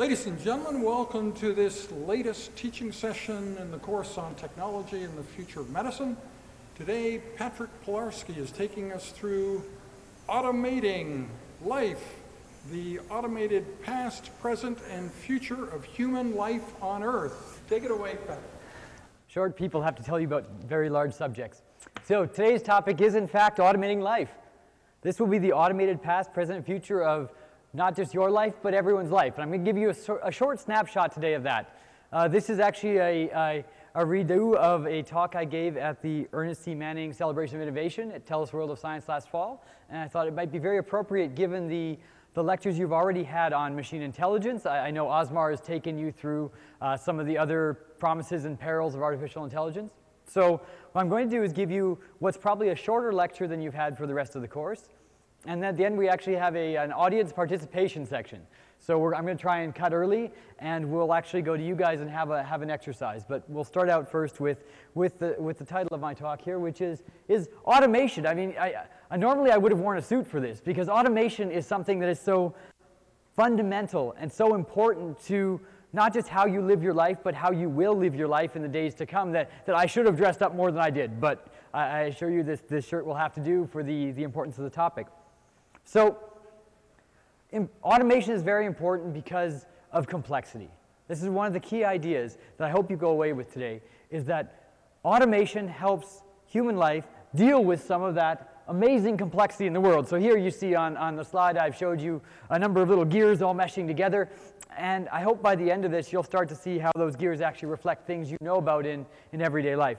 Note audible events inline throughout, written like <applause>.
Ladies and gentlemen, welcome to this latest teaching session in the course on technology and the future of medicine. Today, Patrick Pilarski is taking us through automating life, the automated past, present, and future of human life on Earth. Take it away, Patrick. Short people have to tell you about very large subjects. So today's topic is, in fact, automating life. This will be the automated past, present, and future of not just your life, but everyone's life. And I'm going to give you a, a short snapshot today of that. Uh, this is actually a, a, a, redo of a talk I gave at the Ernest C. Manning Celebration of Innovation at TELUS World of Science last fall. And I thought it might be very appropriate given the, the lectures you've already had on machine intelligence. I, I know Osmar has taken you through uh, some of the other promises and perils of artificial intelligence. So what I'm going to do is give you what's probably a shorter lecture than you've had for the rest of the course. And at the end, we actually have a, an audience participation section. So I'm going to try and cut early, and we'll actually go to you guys and have, a, have an exercise. But we'll start out first with, with, the, with the title of my talk here, which is, is automation. I mean, I, I, normally I would have worn a suit for this, because automation is something that is so fundamental and so important to not just how you live your life, but how you will live your life in the days to come, that, that I should have dressed up more than I did. But I, I assure you this, this shirt will have to do for the, the importance of the topic. So automation is very important because of complexity. This is one of the key ideas that I hope you go away with today, is that automation helps human life deal with some of that amazing complexity in the world. So here you see on, on the slide I've showed you a number of little gears all meshing together. And I hope by the end of this, you'll start to see how those gears actually reflect things you know about in, in everyday life.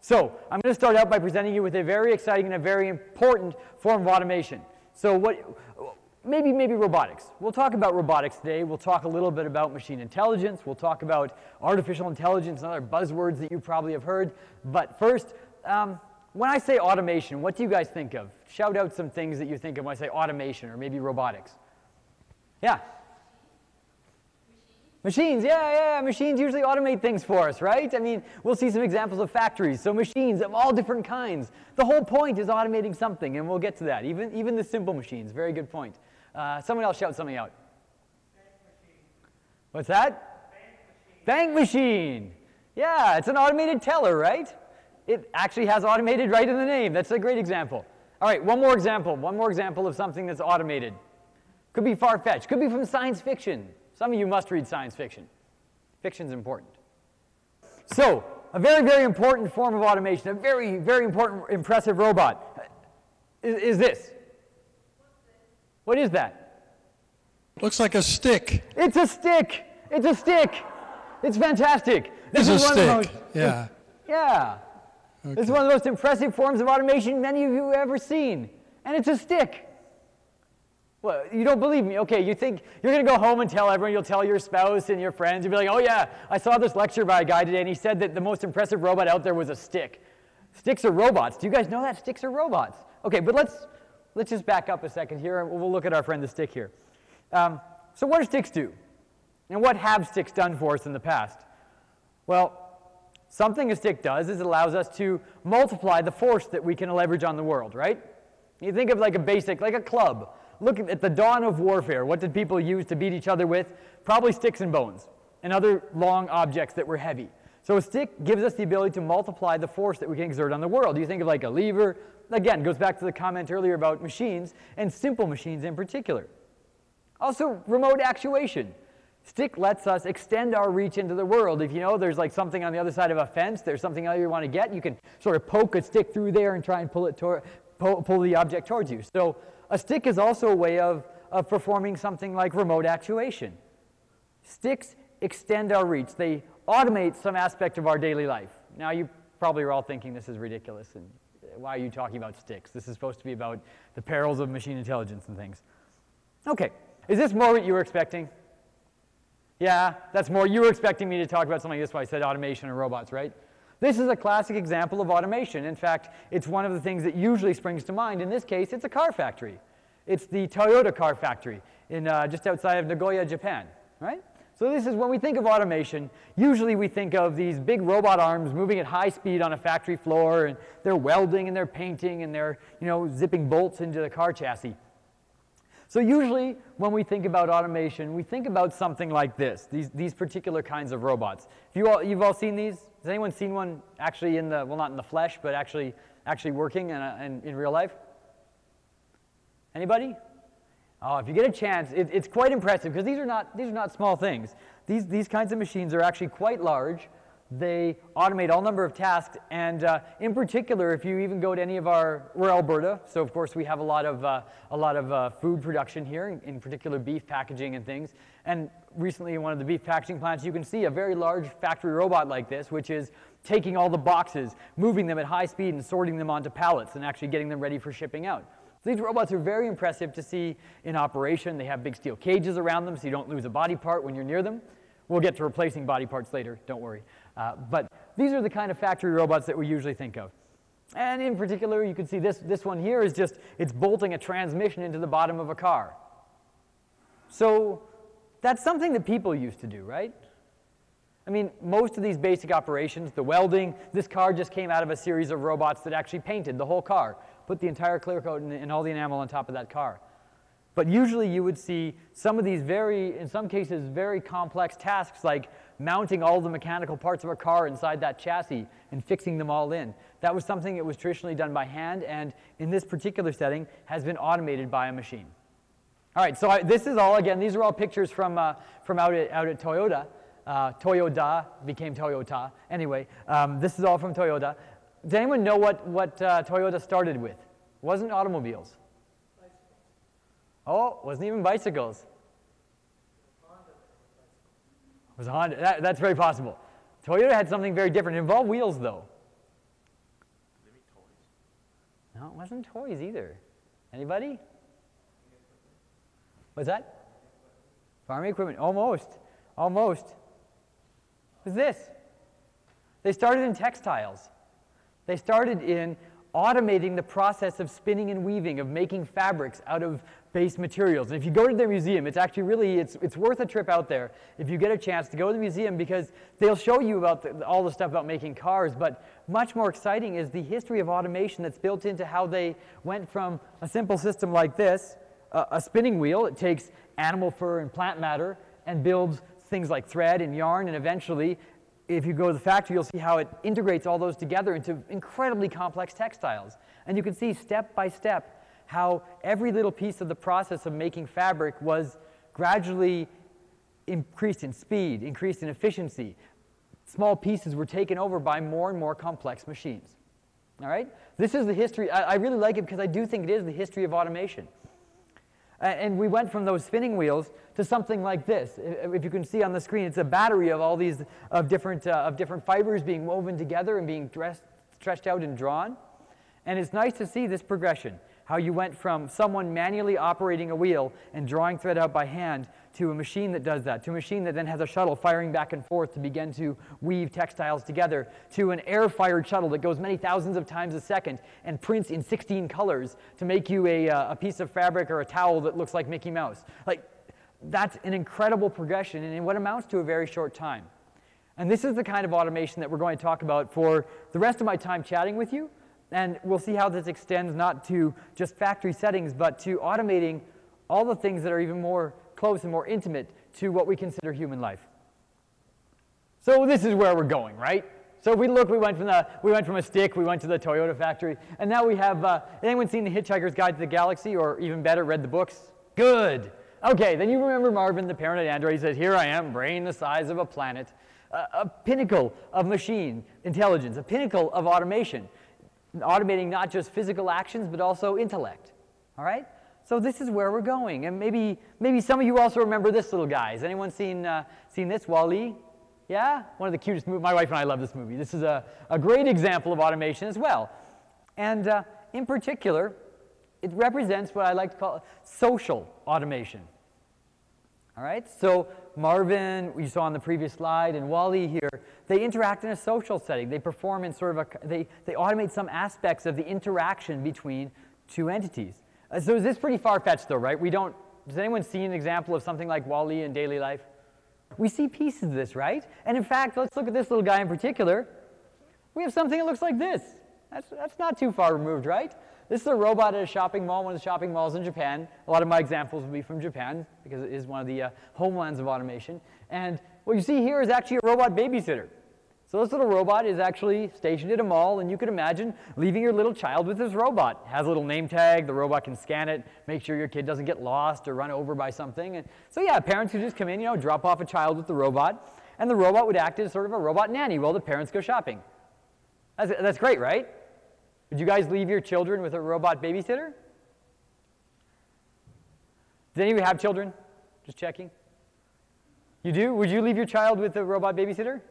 So I'm going to start out by presenting you with a very exciting and a very important form of automation. So what, maybe, maybe robotics. We'll talk about robotics today. We'll talk a little bit about machine intelligence. We'll talk about artificial intelligence and other buzzwords that you probably have heard. But first, um, when I say automation, what do you guys think of? Shout out some things that you think of when I say automation or maybe robotics. Yeah? Machines, yeah, yeah, machines usually automate things for us, right? I mean, we'll see some examples of factories. So machines of all different kinds. The whole point is automating something, and we'll get to that. Even, even the simple machines, very good point. Uh, someone else shout something out. What's that? Bank machine. Bank machine. Yeah, it's an automated teller, right? It actually has automated right in the name. That's a great example. All right, one more example. One more example of something that's automated. Could be far-fetched. Could be from science fiction. Some of you must read science fiction. Fiction's important. So, a very, very important form of automation, a very, very important, impressive robot uh, is, is this. What is that? Looks like a stick. It's a stick. It's a stick. It's fantastic. This it's is a stick. Most, yeah. Yeah. Okay. This is one of the most impressive forms of automation many of you have ever seen. And it's a stick. Well, you don't believe me. Okay, you think you're going to go home and tell everyone, you'll tell your spouse and your friends, you'll be like, oh yeah, I saw this lecture by a guy today and he said that the most impressive robot out there was a stick. Sticks are robots. Do you guys know that? Sticks are robots. Okay, but let's, let's just back up a second here and we'll look at our friend the stick here. Um, so what do sticks do? And what have sticks done for us in the past? Well, something a stick does is it allows us to multiply the force that we can leverage on the world, right? You think of like a basic, like a club look at the dawn of warfare. What did people use to beat each other with? Probably sticks and bones and other long objects that were heavy. So a stick gives us the ability to multiply the force that we can exert on the world. You think of like a lever, again, goes back to the comment earlier about machines and simple machines in particular. Also, remote actuation. Stick lets us extend our reach into the world. If you know there's like something on the other side of a fence, there's something else you want to get, you can sort of poke a stick through there and try and pull it toward, pull, pull the object towards you. So a stick is also a way of, of performing something like remote actuation. Sticks extend our reach. They automate some aspect of our daily life. Now, you probably are all thinking this is ridiculous, and why are you talking about sticks? This is supposed to be about the perils of machine intelligence and things. Okay, is this more what you were expecting? Yeah, that's more. You were expecting me to talk about something like this, why I said automation and robots, right? This is a classic example of automation. In fact, it's one of the things that usually springs to mind. In this case, it's a car factory. It's the Toyota car factory in, uh, just outside of Nagoya, Japan, right? So this is when we think of automation, usually we think of these big robot arms moving at high speed on a factory floor, and they're welding and they're painting and they're, you know, zipping bolts into the car chassis. So usually when we think about automation, we think about something like this, these, these particular kinds of robots. If you all, you've all seen these? Has anyone seen one actually in the, well not in the flesh, but actually, actually working in, a, in, in real life? Anybody? Oh, if you get a chance, it, it's quite impressive because these are not, these are not small things. These, these kinds of machines are actually quite large. They automate all number of tasks, and uh, in particular, if you even go to any of our, we're Alberta, so of course we have a lot of, uh, a lot of uh, food production here, in, in, particular beef packaging and things. And recently in one of the beef packaging plants, you can see a very large factory robot like this, which is taking all the boxes, moving them at high speed and sorting them onto pallets and actually getting them ready for shipping out. So these robots are very impressive to see in operation. They have big steel cages around them so you don't lose a body part when you're near them. We'll get to replacing body parts later, don't worry. Uh, but these are the kind of factory robots that we usually think of. And in particular, you can see this, this one here is just, it's bolting a transmission into the bottom of a car. So that's something that people used to do, right? I mean, most of these basic operations, the welding, this car just came out of a series of robots that actually painted the whole car, put the entire clear coat and, and all the enamel on top of that car. But usually you would see some of these very, in some cases, very complex tasks like mounting all the mechanical parts of a car inside that chassis and fixing them all in. That was something that was traditionally done by hand and in this particular setting has been automated by a machine. All right, so I, this is all, again, these are all pictures from, uh, from out, at, out at Toyota. Uh, Toyota became Toyota. Anyway, um, this is all from Toyota. Does anyone know what, what uh, Toyota started with? It wasn't automobiles. Oh, wasn't even bicycles. It was Honda. That, that's very possible. Toyota had something very different. It involved wheels, though. No, it wasn't toys either. Anybody? What's that? Farming equipment. Almost. Almost. What's this? They started in textiles. They started in automating the process of spinning and weaving, of making fabrics out of base materials. And if you go to their museum, it's actually really, it's, it's worth a trip out there if you get a chance to go to the museum because they'll show you about the, all the stuff about making cars, but much more exciting is the history of automation that's built into how they went from a simple system like this, a spinning wheel, it takes animal fur and plant matter and builds things like thread and yarn and eventually if you go to the factory, you'll see how it integrates all those together into incredibly complex textiles. And you can see step by step how every little piece of the process of making fabric was gradually increased in speed, increased in efficiency. Small pieces were taken over by more and more complex machines. All right? This is the history. I, I really like it because I do think it is the history of automation. And we went from those spinning wheels to something like this. If you can see on the screen, it's a battery of all these of different, uh, of different fibers being woven together and being dressed, stretched out and drawn. And it's nice to see this progression how you went from someone manually operating a wheel and drawing thread out by hand to a machine that does that, to a machine that then has a shuttle firing back and forth to begin to weave textiles together, to an air-fired shuttle that goes many thousands of times a second and prints in 16 colors to make you a, uh, a piece of fabric or a towel that looks like Mickey Mouse. Like, that's an incredible progression in what amounts to a very short time. And this is the kind of automation that we're going to talk about for the rest of my time chatting with you. And we'll see how this extends not to just factory settings, but to automating all the things that are even more close and more intimate to what we consider human life. So this is where we're going, right? So if we look, we went from the we went from a stick, we went to the Toyota factory, and now we have. Uh, anyone seen the Hitchhiker's Guide to the Galaxy, or even better, read the books? Good. Okay, then you remember Marvin, the Paranoid Android. He says, "Here I am, brain the size of a planet, a, a pinnacle of machine intelligence, a pinnacle of automation." Automating not just physical actions, but also intellect. All right? So this is where we're going. And maybe, maybe some of you also remember this little guy. Has anyone seen, uh, seen this, WALL-E? Yeah? One of the cutest movies. My wife and I love this movie. This is a, a great example of automation as well. And uh, in particular, it represents what I like to call social automation. All right? So Marvin, you saw on the previous slide, and WALL-E here, they interact in a social setting. They perform in sort of a, they, they automate some aspects of the interaction between two entities. Uh, so is this pretty far-fetched though, right? We don't, does anyone see an example of something like WALL-E in daily life? We see pieces of this, right? And in fact, let's look at this little guy in particular. We have something that looks like this. That's, that's not too far removed, right? This is a robot at a shopping mall, one of the shopping malls in Japan. A lot of my examples will be from Japan because it is one of the uh, homelands of automation. And what you see here is actually a robot babysitter. So this little robot is actually stationed at a mall, and you can imagine leaving your little child with this robot. It has a little name tag, the robot can scan it, make sure your kid doesn't get lost or run over by something. And so yeah, parents could just come in, you know, drop off a child with the robot, and the robot would act as sort of a robot nanny while the parents go shopping. That's, that's great, right? Would you guys leave your children with a robot babysitter? Does any of you have children? Just checking. You do? Would you leave your child with a robot babysitter?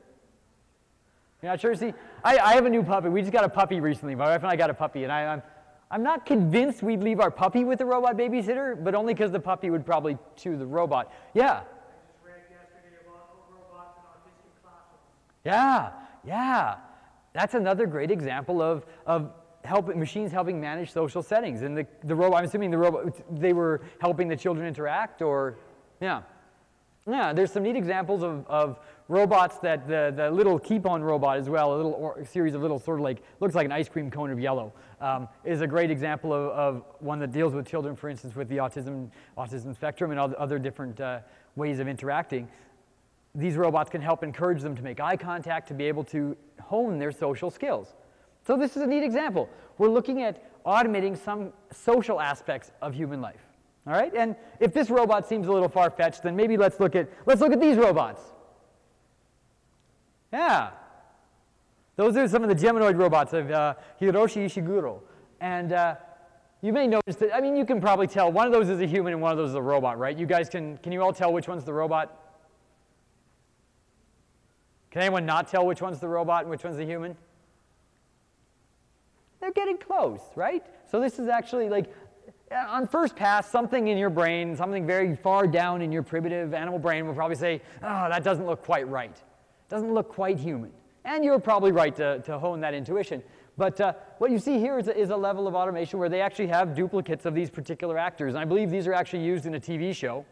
You're not sure? See, I, I have a new puppy. We just got a puppy recently. My wife and I got a puppy, and I, I'm, I'm not convinced we'd leave our puppy with a robot babysitter, but only because the puppy would probably chew the robot. Yeah. Yeah, yeah. That's another great example of, of helping machines helping manage social settings. And the, the robot, I'm assuming the robot, they were helping the children interact or, yeah. Yeah, there's some neat examples of, of robots that the, the little Keepon robot as well, a little or, series of little sort of like, looks like an ice cream cone of yellow, um, is a great example of, of, one that deals with children, for instance, with the autism, autism spectrum and other different uh, ways of interacting. These robots can help encourage them to make eye contact, to be able to hone their social skills. So this is a neat example. We're looking at automating some social aspects of human life. All right? And if this robot seems a little far-fetched, then maybe let's look at let's look at these robots. Yeah. Those are some of the Geminoid robots of uh, Hiroshi Ishiguro. And uh, you may notice that, I mean, you can probably tell one of those is a human and one of those is a robot, right? You guys can, can you all tell which one's the robot? Can anyone not tell which one's the robot and which one's the human? They're getting close, right? So this is actually like on first pass, something in your brain, something very far down in your primitive animal brain will probably say, oh, that doesn't look quite right. Doesn't look quite human. And you're probably right to, to hone that intuition. But uh, what you see here is a, is a, level of automation where they actually have duplicates of these particular actors. And I believe these are actually used in a TV show.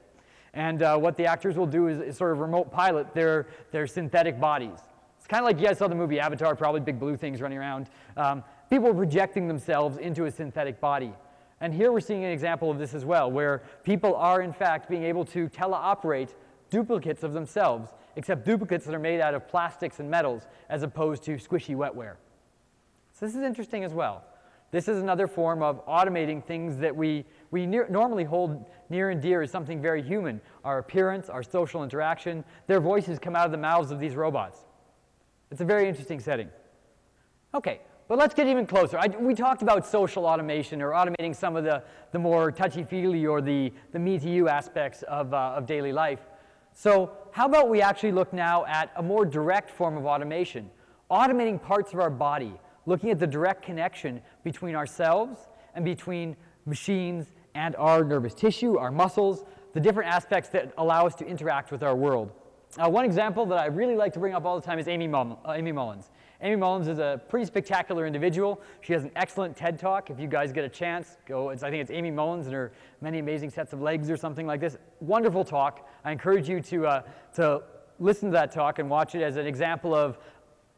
And uh, what the actors will do is, is, sort of remote pilot their, their synthetic bodies. It's kind of like you guys saw the movie Avatar, probably big blue things running around. Um, people projecting themselves into a synthetic body. And here we're seeing an example of this as well, where people are in fact being able to teleoperate duplicates of themselves, except duplicates that are made out of plastics and metals as opposed to squishy wetware. So this is interesting as well. This is another form of automating things that we, we near, normally hold near and dear as something very human. Our appearance, our social interaction, their voices come out of the mouths of these robots. It's a very interesting setting. Okay, but let's get even closer. I, we talked about social automation or automating some of the, the more touchy-feely or the, the me-to-you aspects of, uh, of daily life. So how about we actually look now at a more direct form of automation, automating parts of our body, looking at the direct connection between ourselves and between machines and our nervous tissue, our muscles, the different aspects that allow us to interact with our world. Uh, one example that I really like to bring up all the time is Aimee, uh, Aimee Mullins. Aimee Mullins is a pretty spectacular individual. She has an excellent TED Talk. If you guys get a chance, go. It's, I think it's Aimee Mullins and her many amazing sets of legs or something like this. Wonderful talk. I encourage you to, uh, to listen to that talk and watch it as an example of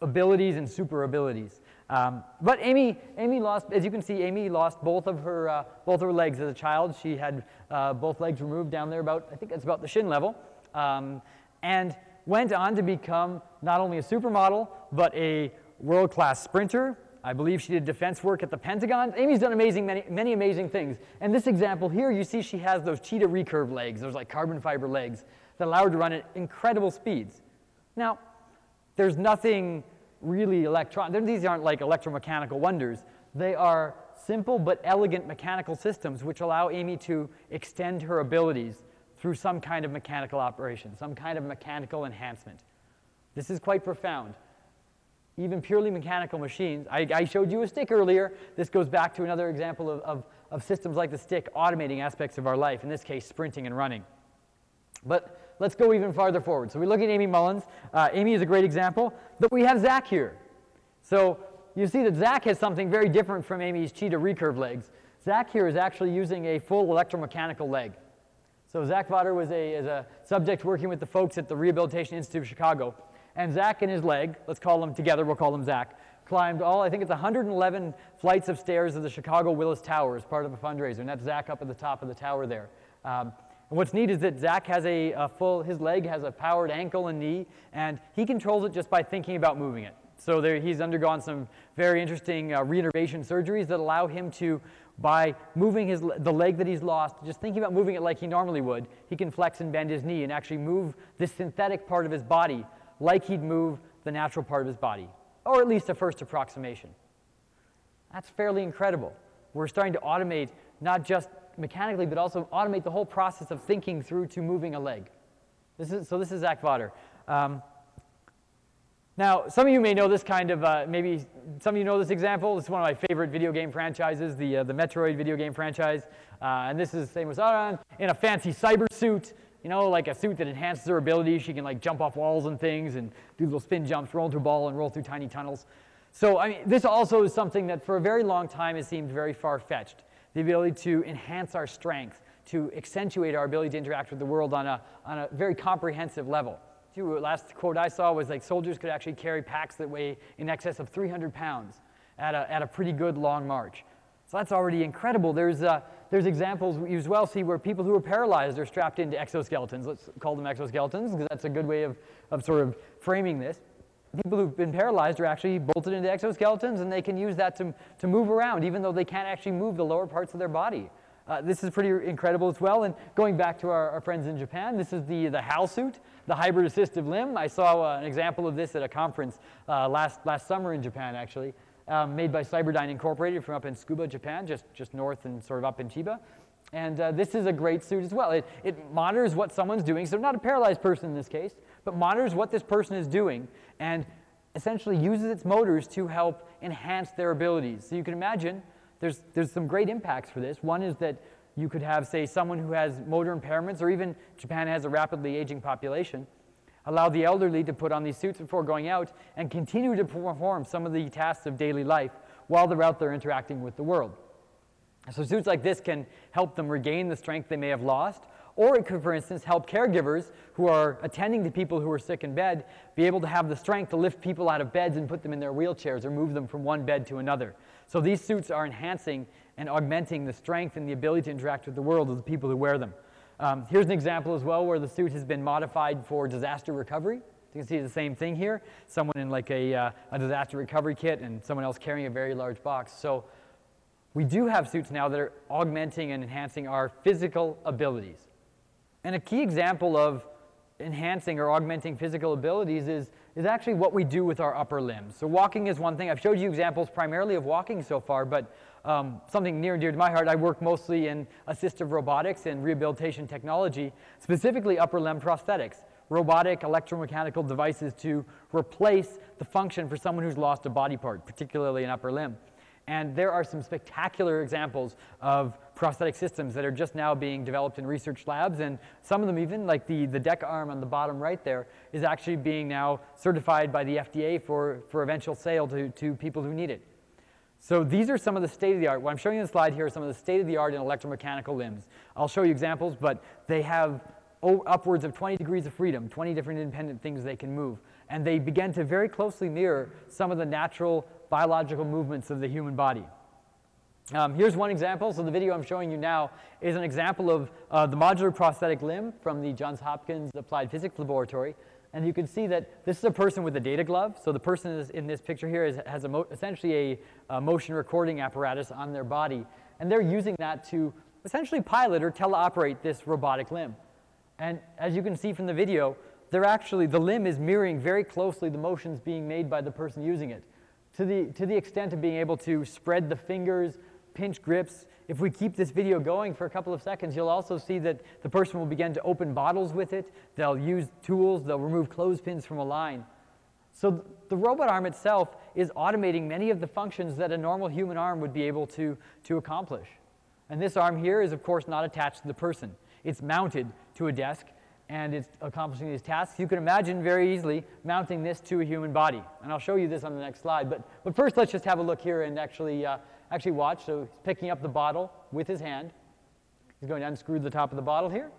abilities and super abilities. Um, but Aimee, Aimee lost, as you can see, Aimee lost both of her, uh, both of her legs as a child. She had uh, both legs removed down there about, I think it's about the shin level. Um, and went on to become not only a supermodel, but a world-class sprinter. I believe she did defense work at the Pentagon. Aimee's done amazing, many, many amazing things. And this example here, you see she has those cheetah recurve legs, those like carbon fiber legs that allow her to run at incredible speeds. Now, there's nothing really electron, these aren't like electromechanical wonders. They are simple but elegant mechanical systems which allow Aimee to extend her abilities through some kind of mechanical operation, some kind of mechanical enhancement. This is quite profound. Even purely mechanical machines, I, I showed you a stick earlier. This goes back to another example of, of, of systems like the stick automating aspects of our life, in this case, sprinting and running. But let's go even farther forward. So we look at Aimee Mullins. Uh, Aimee is a great example, but we have Zach here. So you see that Zach has something very different from Aimee's cheetah recurve legs. Zach here is actually using a full electromechanical leg. So Zach Vawter was a, is a subject working with the folks at the Rehabilitation Institute of Chicago. And Zach and his leg, let's call them together, we'll call them Zach, climbed all, I think it's 111 flights of stairs of the Chicago Willis Tower as part of a fundraiser, and that's Zach up at the top of the tower there. Um, and what's neat is that Zach has a, a, full, his leg has a powered ankle and knee, and he controls it just by thinking about moving it. So there, he's undergone some very interesting uh, reinnervation surgeries that allow him to, by moving his, the leg that he's lost, just thinking about moving it like he normally would, he can flex and bend his knee and actually move this synthetic part of his body like he'd move the natural part of his body or at least a first approximation. That's fairly incredible. We're starting to automate not just mechanically, but also automate the whole process of thinking through to moving a leg. This is, so this is Zach Vawter. Um, now, some of you may know this kind of, uh, maybe some of you know this example. This is one of my favorite video game franchises, the, uh, the Metroid video game franchise. Uh, and this is Samus Aran in a fancy cyber suit, you know, like a suit that enhances her ability. She can like jump off walls and things and do little spin jumps, roll through ball and roll through tiny tunnels. So I mean, this also is something that for a very long time has seemed very far-fetched. The ability to enhance our strength, to accentuate our ability to interact with the world on a, on a very comprehensive level. The last quote I saw was like soldiers could actually carry packs that weigh in excess of 300 pounds at a, at a pretty good long march. So that's already incredible. There's, uh, there's examples you as well see where people who are paralyzed are strapped into exoskeletons. Let's call them exoskeletons because that's a good way of, of sort of framing this. People who've been paralyzed are actually bolted into exoskeletons and they can use that to, to move around even though they can't actually move the lower parts of their body. Uh, this is pretty incredible as well. And going back to our, our, friends in Japan, this is the, the HAL suit, the hybrid assistive limb. I saw uh, an example of this at a conference uh, last, last summer in Japan, actually um, made by Cyberdyne Incorporated from up in Tsukuba, Japan, just, just north and sort of up in Chiba. And uh, this is a great suit as well. It, it monitors what someone's doing, so not a paralyzed person in this case, but monitors what this person is doing and essentially uses its motors to help enhance their abilities. So you can imagine there's, there's some great impacts for this. One is that you could have, say, someone who has motor impairments, or even Japan has a rapidly aging population, allow the elderly to put on these suits before going out and continue to perform some of the tasks of daily life while they're out there interacting with the world. So suits like this can help them regain the strength they may have lost, or it could, for instance, help caregivers who are attending to people who are sick in bed be able to have the strength to lift people out of beds and put them in their wheelchairs or move them from one bed to another. So these suits are enhancing and augmenting the strength and the ability to interact with the world of the people who wear them. Um, here's an example as well where the suit has been modified for disaster recovery. You can see the same thing here. Someone in like a, uh, a disaster recovery kit and someone else carrying a very large box. So we do have suits now that are augmenting and enhancing our physical abilities. And a key example of enhancing or augmenting physical abilities is, is actually what we do with our upper limbs. So walking is one thing. I've showed you examples primarily of walking so far, but um, something near and dear to my heart. I work mostly in assistive robotics and rehabilitation technology, specifically upper limb prosthetics, robotic electromechanical devices to replace the function for someone who's lost a body part, particularly an upper limb. And there are some spectacular examples of prosthetic systems that are just now being developed in research labs. And some of them even, like the, the DEKA arm on the bottom right there, is actually being now certified by the FDA for, for eventual sale to, to people who need it. So these are some of the state-of-the-art. What I'm showing you in the slide here are some of the state-of-the-art in electromechanical limbs. I'll show you examples, but they have upwards of 20 degrees of freedom, 20 different independent things they can move. And they begin to very closely mirror some of the natural biological movements of the human body. Um, here's one example. So the video I'm showing you now is an example of uh, the modular prosthetic limb from the Johns Hopkins Applied Physics Laboratory. And you can see that this is a person with a data glove. So the person is, in this picture here is, has a essentially a, a, motion recording apparatus on their body. And they're using that to essentially pilot or teleoperate this robotic limb. And as you can see from the video, they're actually, the limb is mirroring very closely the motions being made by the person using it. To the, to the extent of being able to spread the fingers, pinch grips, if we keep this video going for a couple of seconds, you'll also see that the person will begin to open bottles with it. They'll use tools. They'll remove clothespins from a line. So the robot arm itself is automating many of the functions that a normal human arm would be able to, to accomplish. And this arm here is, of course, not attached to the person. It's mounted to a desk, and it's accomplishing these tasks. You can imagine very easily mounting this to a human body. And I'll show you this on the next slide. But, but first, let's just have a look here and actually uh, Actually, watch. So he's picking up the bottle with his hand. He's going to unscrew the top of the bottle here.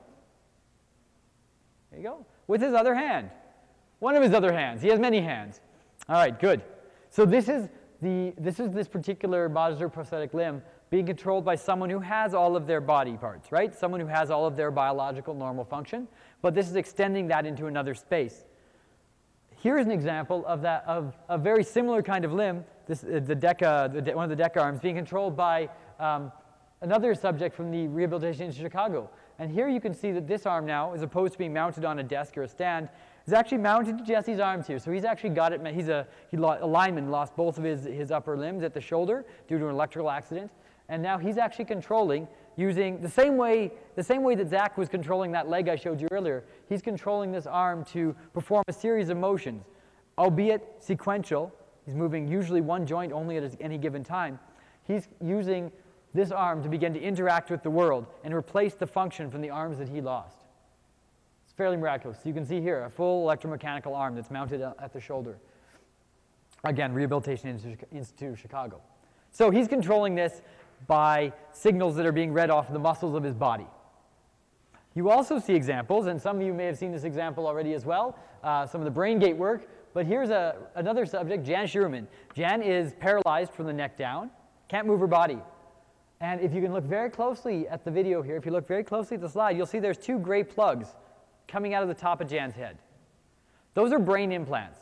There you go. With his other hand. One of his other hands. He has many hands. All right, good. So this is the, this is this particular modular prosthetic limb being controlled by someone who has all of their body parts, right? Someone who has all of their biological normal function, but this is extending that into another space. Here's an example of, that, of a very similar kind of limb, this, uh, the DEKA, the, one of the DEKA arms, being controlled by um, another subject from the Rehabilitation in Chicago. And here you can see that this arm now, as opposed to being mounted on a desk or a stand, is actually mounted to Jesse's arms here. So he's actually got it, he's a, he, a lineman, lost both of his, his upper limbs at the shoulder due to an electrical accident. And now he's actually controlling using the same way, the same way that Zach was controlling that leg I showed you earlier. He's controlling this arm to perform a series of motions, albeit sequential. He's moving usually one joint only at any given time. He's using this arm to begin to interact with the world and replace the function from the arms that he lost. It's fairly miraculous. You can see here a full electromechanical arm that's mounted at the shoulder. Again, Rehabilitation Institute of Chicago. So he's controlling this by signals that are being read off the muscles of his body. You also see examples, and some of you may have seen this example already as well, uh, some of the BrainGate work, but here's a, another subject, Jan Scheuermann. Jan is paralyzed from the neck down, can't move her body. And if you can look very closely at the video here, if you look very closely at the slide, you'll see there's two gray plugs coming out of the top of Jan's head. Those are brain implants.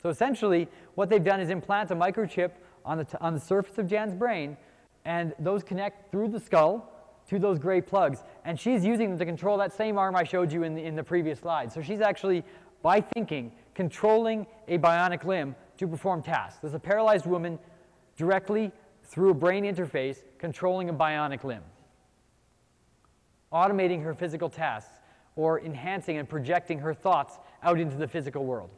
So essentially, what they've done is implant a microchip on the, on the surface of Jan's brain, and those connect through the skull to those gray plugs. And she's using them to control that same arm I showed you in the, in the previous slide. So she's actually, by thinking, controlling a bionic limb to perform tasks. There's a paralyzed woman directly through a brain interface controlling a bionic limb, automating her physical tasks, or enhancing and projecting her thoughts out into the physical world.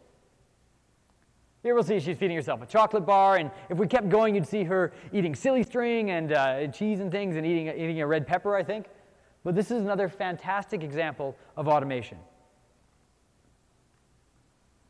Here we'll see she's feeding herself a chocolate bar, and if we kept going, you'd see her eating silly string and uh, cheese and things and eating, eating a red pepper, I think. But this is another fantastic example of automation.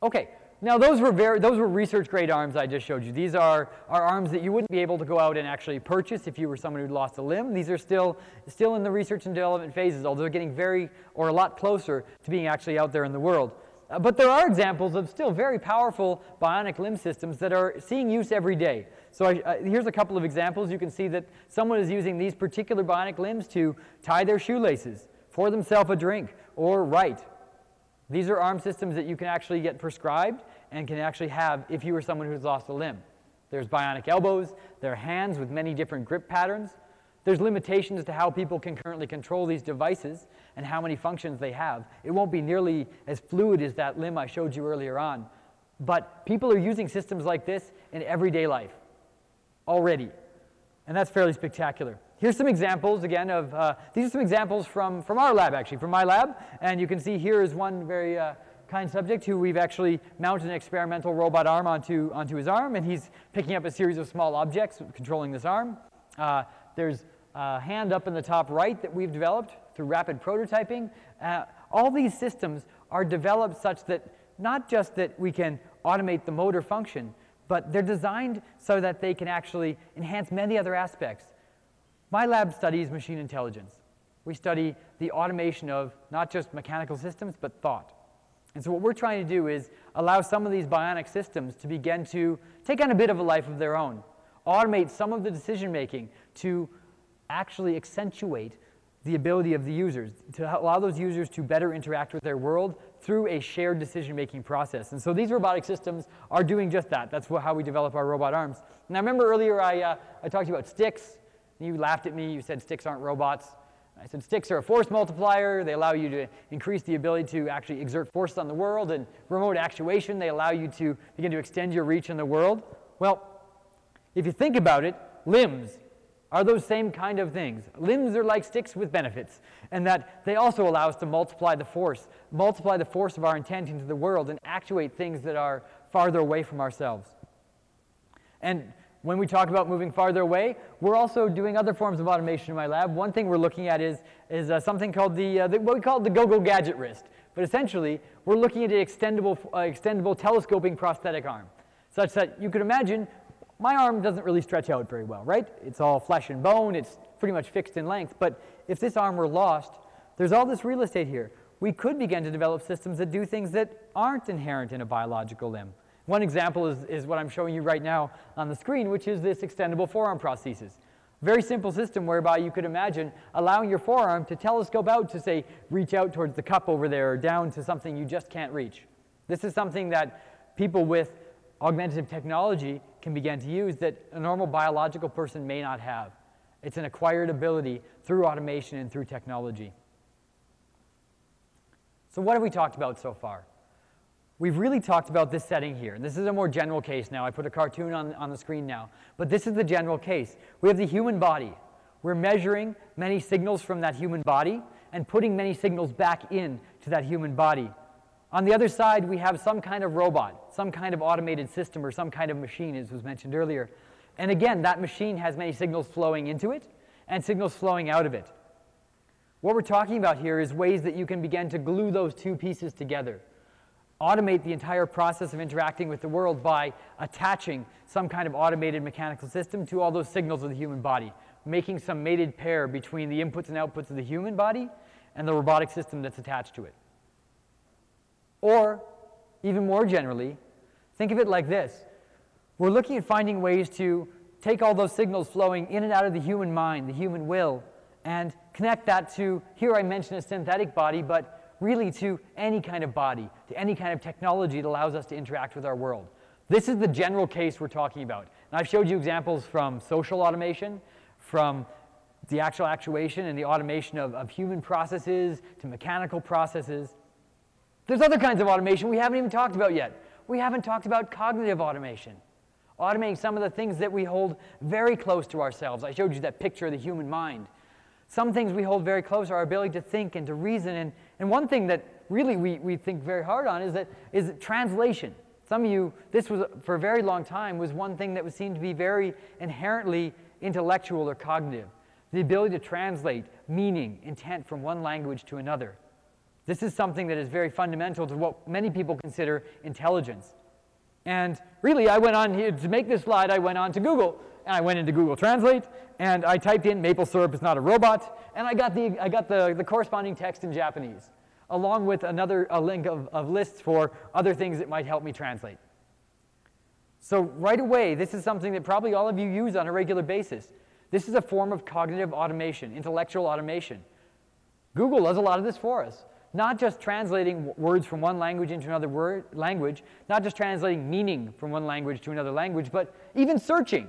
Okay, now, those were, very, those were research grade arms I just showed you. These are, are arms that you wouldn't be able to go out and actually purchase if you were someone who'd lost a limb. These are still, still in the research and development phases, although they're getting very, or a lot closer to being actually out there in the world. Uh, but there are examples of still very powerful bionic limb systems that are seeing use every day. So I, uh, here's a couple of examples. You can see that someone is using these particular bionic limbs to tie their shoelaces, pour themselves a drink, or write. These are arm systems that you can actually get prescribed and can actually have if you are someone who's lost a limb. There's bionic elbows, there are hands with many different grip patterns. There's limitations to how people can currently control these devices and how many functions they have. It won't be nearly as fluid as that limb I showed you earlier on. But people are using systems like this in everyday life already. And that's fairly spectacular. Here's some examples, again, of, uh, these are some examples from, from our lab, actually, from my lab. And you can see here is one very uh, kind subject who we've actually mounted an experimental robot arm onto, onto his arm, and he's picking up a series of small objects, controlling this arm. Uh, there's a hand up in the top right that we've developed through rapid prototyping. Uh, all these systems are developed such that not just that we can automate the motor function, but they're designed so that they can actually enhance many other aspects. My lab studies machine intelligence. We study the automation of not just mechanical systems, but thought. And so what we're trying to do is allow some of these bionic systems to begin to take on a bit of a life of their own, automate some of the decision making to actually accentuate the ability of the users, to allow those users to better interact with their world through a shared decision-making process. And so these robotic systems are doing just that. That's how we develop our robot arms. And I remember earlier I, uh, I talked to you about sticks. You laughed at me. You said sticks aren't robots. I said sticks are a force multiplier. They allow you to increase the ability to actually exert force on the world. And remote actuation, they allow you to begin to extend your reach in the world. Well, if you think about it, limbs are those same kind of things. Limbs are like sticks with benefits, and that they also allow us to multiply the force, multiply the force of our intent into the world, and actuate things that are farther away from ourselves. And when we talk about moving farther away, we're also doing other forms of automation in my lab. One thing we're looking at is, is uh, something called the, uh, the, what we call the go-go gadget wrist. But essentially, we're looking at an extendable, uh, extendable telescoping prosthetic arm, such that you could imagine my arm doesn't really stretch out very well, right? It's all flesh and bone, it's pretty much fixed in length. But if this arm were lost, there's all this real estate here. We could begin to develop systems that do things that aren't inherent in a biological limb. One example is, is what I'm showing you right now on the screen, which is this extendable forearm prosthesis. Very simple system whereby you could imagine allowing your forearm to telescope out to say, reach out towards the cup over there or down to something you just can't reach. This is something that people with augmentative technology can begin to use that a normal biological person may not have. It's an acquired ability through automation and through technology. So what have we talked about so far? We've really talked about this setting here. And this is a more general case now. I put a cartoon on, on the screen now. But this is the general case. We have the human body. We're measuring many signals from that human body and putting many signals back in to that human body. On the other side, we have some kind of robot, some kind of automated system or some kind of machine, as was mentioned earlier. And again, that machine has many signals flowing into it and signals flowing out of it. What we're talking about here is ways that you can begin to glue those two pieces together. Automate the entire process of interacting with the world by attaching some kind of automated mechanical system to all those signals of the human body, making some mated pair between the inputs and outputs of the human body and the robotic system that's attached to it. Or, even more generally, think of it like this. We're looking at finding ways to take all those signals flowing in and out of the human mind, the human will, and connect that to, here I mentioned a synthetic body, but really to any kind of body, to any kind of technology that allows us to interact with our world. This is the general case we're talking about. And I've showed you examples from social automation, from the actual actuation and the automation of, of human processes to mechanical processes. There's other kinds of automation we haven't even talked about yet. We haven't talked about cognitive automation, automating some of the things that we hold very close to ourselves. I showed you that picture of the human mind. Some things we hold very close are our ability to think and to reason. And, and one thing that really we, we think very hard on is that is translation. Some of you, this was for a very long time, was one thing that was seen to be very inherently intellectual or cognitive. The ability to translate meaning, intent from one language to another. This is something that is very fundamental to what many people consider intelligence. And really, I went on here to make this slide, I went on to Google, and I went into Google Translate, and I typed in maple syrup is not a robot, and I got the, I got the, the corresponding text in Japanese, along with another a link of, of lists for other things that might help me translate. So right away, this is something that probably all of you use on a regular basis. This is a form of cognitive automation, intellectual automation. Google does a lot of this for us not just translating words from one language into another word, language, not just translating meaning from one language to another language, but even searching.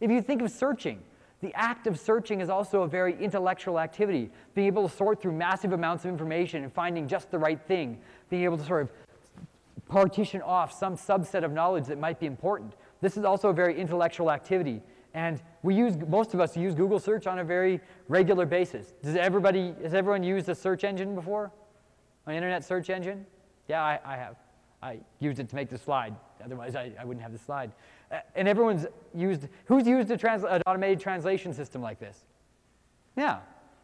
If you think of searching, the act of searching is also a very intellectual activity, being able to sort through massive amounts of information and finding just the right thing, being able to sort of partition off some subset of knowledge that might be important. This is also a very intellectual activity. And we use, most of us use Google search on a very regular basis. Does everybody, has everyone used a search engine before? My internet search engine? Yeah, I, I have. I used it to make the slide. Otherwise, I, I wouldn't have the slide. Uh, and everyone's used, who's used a trans, an automated translation system like this? Yeah.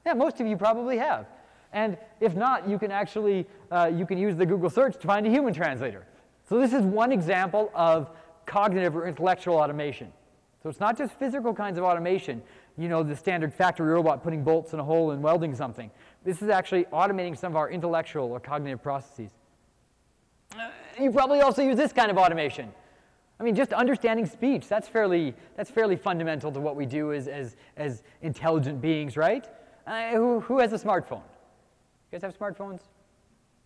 Yeah, most of you probably have. And if not, you can actually, uh, you can use the Google search to find a human translator. So this is one example of cognitive or intellectual automation. So it's not just physical kinds of automation, you know, the standard factory robot putting bolts in a hole and welding something. This is actually automating some of our intellectual or cognitive processes. Uh, you probably also use this kind of automation. I mean, just understanding speech, that's fairly, that's fairly fundamental to what we do as, as, as intelligent beings, right? Uh, who, who has a smartphone? You guys have smartphones?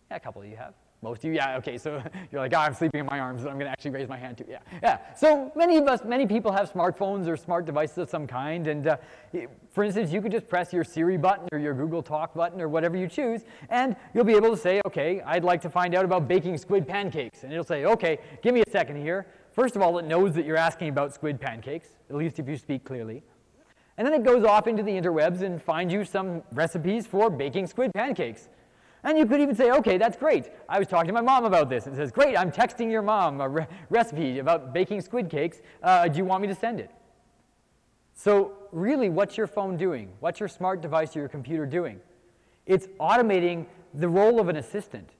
Yeah, a couple of you have. Most of you, yeah, okay, so <laughs> you're like, oh, I'm sleeping in my arms, I'm gonna actually raise my hand too, yeah. Yeah, so many of us, many people have smartphones or smart devices of some kind, and uh, for instance, you could just press your Siri button or your Google Talk button or whatever you choose, and you'll be able to say, okay, I'd like to find out about baking squid pancakes, and it'll say, okay, give me a second here. First of all, it knows that you're asking about squid pancakes, at least if you speak clearly. And then it goes off into the interwebs and finds you some recipes for baking squid pancakes. And you could even say, okay, that's great. I was talking to my mom about this. And it says, great, I'm texting your mom a re recipe about baking squid cakes. Uh, do you want me to send it? So really, what's your phone doing? What's your smart device or your computer doing? It's automating the role of an assistant.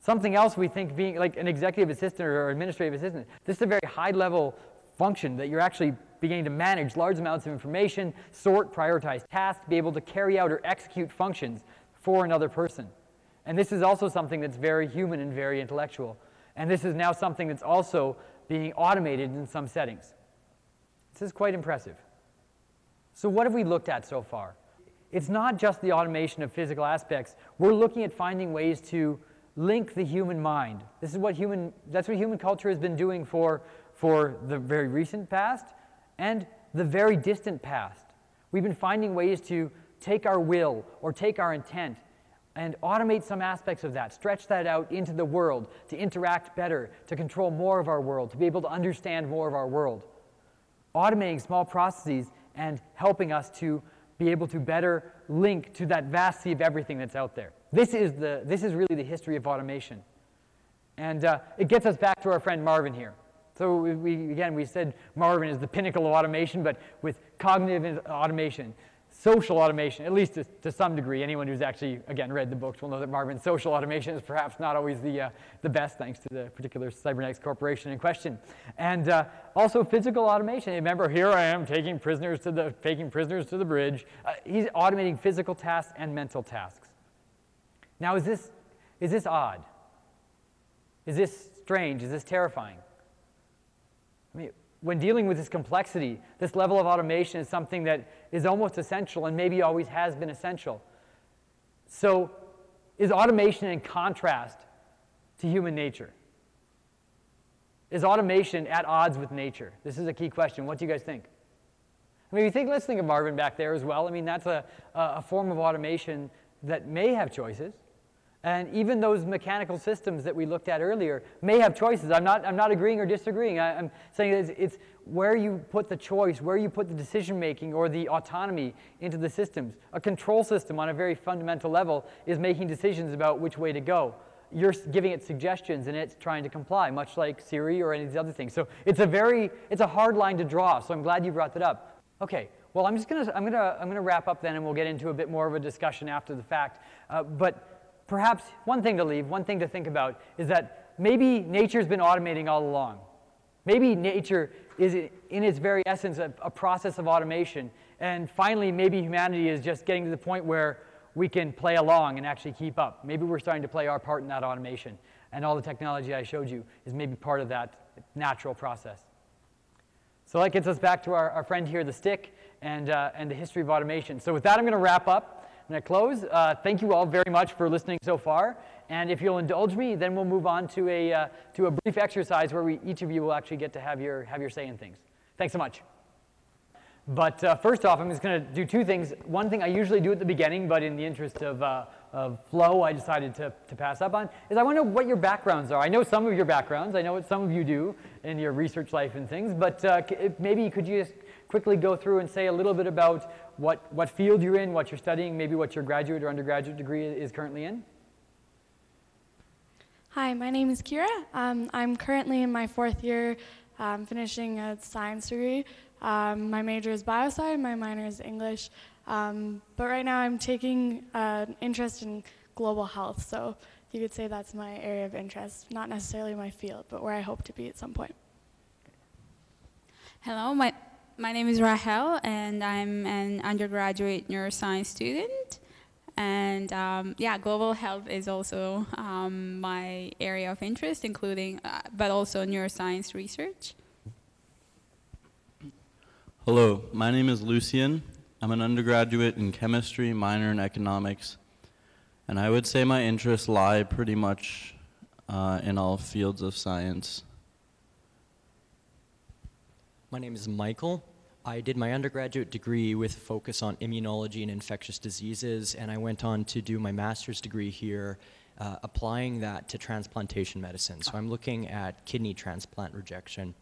Something else we think being like an executive assistant or administrative assistant. This is a very high level function that you're actually beginning to manage large amounts of information, sort, prioritize tasks, be able to carry out or execute functions for another person. And this is also something that's very human and very intellectual. And this is now something that's also being automated in some settings. This is quite impressive. So, what have we looked at so far? It's not just the automation of physical aspects. We're looking at finding ways to link the human mind. This is what human, that's what human culture has been doing for, for the very recent past and the very distant past. We've been finding ways to take our will or take our intent and automate some aspects of that, stretch that out into the world to interact better, to control more of our world, to be able to understand more of our world. Automating small processes and helping us to be able to better link to that vast sea of everything that's out there. This is, the, this is really the history of automation. And uh, it gets us back to our friend Marvin here. So we, again, we said Marvin is the pinnacle of automation, but with cognitive automation, social automation, at least to, to, some degree. Anyone who's actually, again, read the books will know that Marvin's social automation is perhaps not always the, uh, the best, thanks to the particular cybernetics corporation in question. And uh, also physical automation. Remember, here I am taking prisoners to the, taking prisoners to the bridge. Uh, he's automating physical tasks and mental tasks. Now, is this, is this odd? Is this strange? Is this terrifying? I mean, when dealing with this complexity, this level of automation is something that is almost essential and maybe always has been essential. So, is automation in contrast to human nature? Is automation at odds with nature? This is a key question. What do you guys think? I mean, you think, let's think of Marvin back there as well. I mean, that's a, a form of automation that may have choices. And even those mechanical systems that we looked at earlier may have choices. I'm not, I'm not agreeing or disagreeing. I, am saying it's, it's where you put the choice, where you put the decision making or the autonomy into the systems. A control system on a very fundamental level is making decisions about which way to go. You're giving it suggestions and it's trying to comply, much like Siri or any of these other things. So it's a very, it's a hard line to draw. So I'm glad you brought that up. Okay, well, I'm just gonna, I'm gonna, I'm gonna wrap up then and we'll get into a bit more of a discussion after the fact. Uh, but perhaps one thing to leave, one thing to think about is that maybe nature's been automating all along. Maybe nature is in its very essence a, a, process of automation. And finally, maybe humanity is just getting to the point where we can play along and actually keep up. Maybe we're starting to play our part in that automation. And all the technology I showed you is maybe part of that natural process. So that gets us back to our, our friend here, the stick, and, uh, and the history of automation. So with that, I'm going to wrap up. To close. Uh, thank you all very much for listening so far. And if you'll indulge me, then we'll move on to a, uh, to a brief exercise where we, each of you will actually get to have your, have your say in things. Thanks so much. But uh, first off, I'm just going to do two things. One thing I usually do at the beginning, but in the interest of, uh, of flow, I decided to, to pass up on, is I want to know what your backgrounds are. I know some of your backgrounds. I know what some of you do in your research life and things. But uh, maybe could you just quickly go through and say a little bit about what, what field you're in, what you're studying, maybe what your graduate or undergraduate degree is currently in? Hi, my name is Kira. Um, I'm currently in my fourth year um, finishing a science degree. Um, my major is bioscience, my minor is English. Um, but right now I'm taking uh, interest in global health, so you could say that's my area of interest. Not necessarily my field, but where I hope to be at some point. Hello, my, my name is Rahel, and I'm an undergraduate neuroscience student. And um, yeah, global health is also um, my area of interest, including, uh, but also neuroscience research. Hello, my name is Lucian. I'm an undergraduate in chemistry, minor in economics. And I would say my interests lie pretty much uh, in all fields of science. My name is Michael. I did my undergraduate degree with a focus on immunology and infectious diseases, and I went on to do my master's degree here, uh, applying that to transplantation medicine. So I'm looking at kidney transplant rejection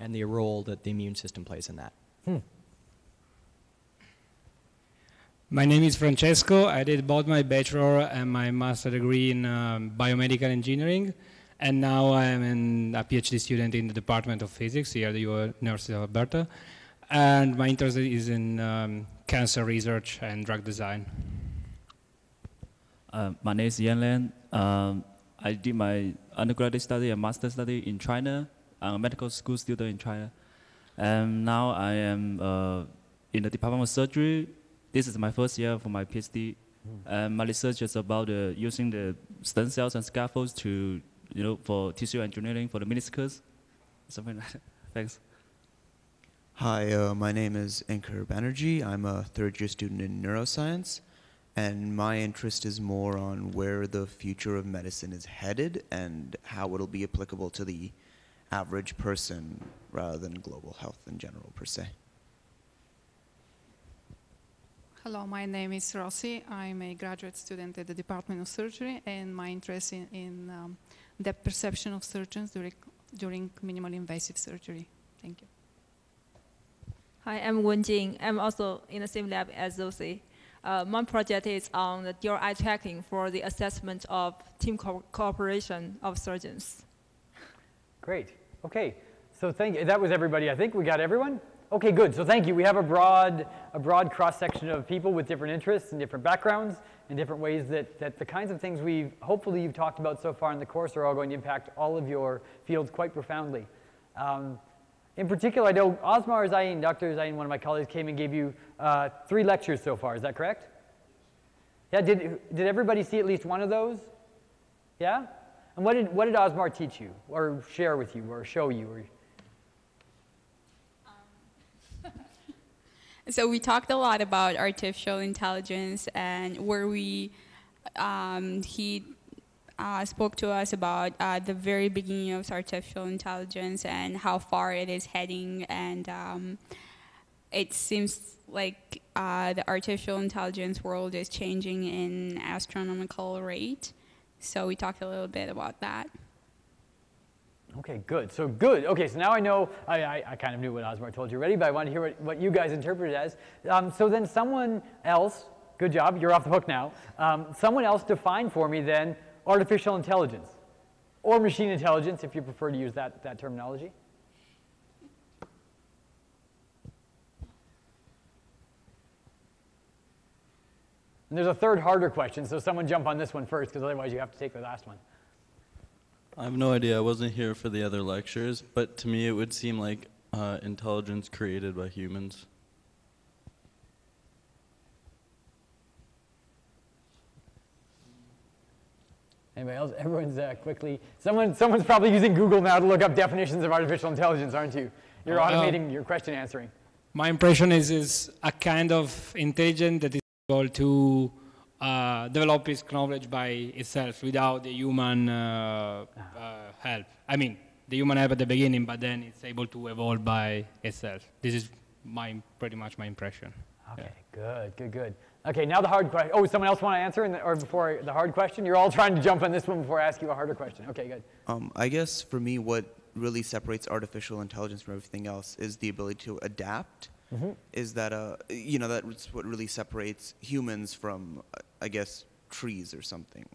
and the role that the immune system plays in that. Hmm. My name is Francesco. I did both my bachelor and my master degree in um, biomedical engineering, and now I am a PhD student in the Department of Physics here at the University of Alberta and my interest is in um, cancer research and drug design. Uh, my name is Yan Lan. Um, I did my undergraduate study and master study in China. I'm a medical school student in China. And now I am uh, in the Department of Surgery. This is my first year for my PhD. And my research is about uh, using the stem cells and scaffolds to you know, for tissue engineering for the meniscus, something like that. <laughs> Thanks. Hi, uh, my name is Inkar Banerjee. I'm a third year student in neuroscience, and my interest is more on where the future of medicine is headed and how it'll be applicable to the average person rather than global health in general, per se. Hello, my name is Rossi. I'm a graduate student at the Department of Surgery, and my interest in, in um, depth perception of surgeons during, during minimal invasive surgery. Thank you. Hi, I'm Wen Jing. I'm also in the same lab as Zoe. Uh, my project is on the dual eye tracking for the assessment of team co cooperation of surgeons. Great. Okay. So thank you. That was everybody. I think we got everyone. Okay, good. So thank you. We have a broad, a broad cross-section of people with different interests and different backgrounds and different ways that, that the kinds of things we've, hopefully you've talked about so far in the course are all going to impact all of your fields quite profoundly. Um, in particular, I know Osmar Zaiane, Dr. Zaiane, one of my colleagues, came and gave you uh, three lectures so far. Is that correct? Yeah, did, did everybody see at least one of those? Yeah? And what did, what did Osmar teach you or share with you or show you? Or, <laughs> So we talked a lot about artificial intelligence and where we, um, he uh, spoke to us about uh, the very beginning of artificial intelligence and how far it is heading and um, it seems like uh, the artificial intelligence world is changing in astronomical rate. So we talked a little bit about that. Okay, good. So good. Okay, so now I know, I, I, I, kind of knew what Osmar told you already, but I want to hear what, what you guys interpreted as. Um, so then someone else, good job, you're off the hook now. Um, someone else define for me then artificial intelligence or machine intelligence if you prefer to use that, that terminology. And there's a third harder question, so someone jump on this one first because otherwise you have to take the last one. I have no idea. I wasn't here for the other lectures, but to me it would seem like uh, intelligence created by humans. Anybody else? <laughs> Everyone's uh, quickly. Someone, someone's probably using Google now to look up definitions of artificial intelligence, aren't you? You're uh, automating your question answering. My impression is is a kind of intelligence that is able to uh, develop its knowledge by itself without the human uh, uh, help. I mean, the human help at the beginning, but then it's able to evolve by itself. This is my pretty much my impression. Okay, yeah. good, good, good. Okay, now the hard question. Oh, someone else want to answer, the, or before the hard question? You're all trying to jump on this one before I ask you a harder question. Okay, good. Um, I guess for me, what really separates artificial intelligence from everything else is the ability to adapt mm-hmm. is that uh, you know that's what really separates humans from uh, I guess trees or something.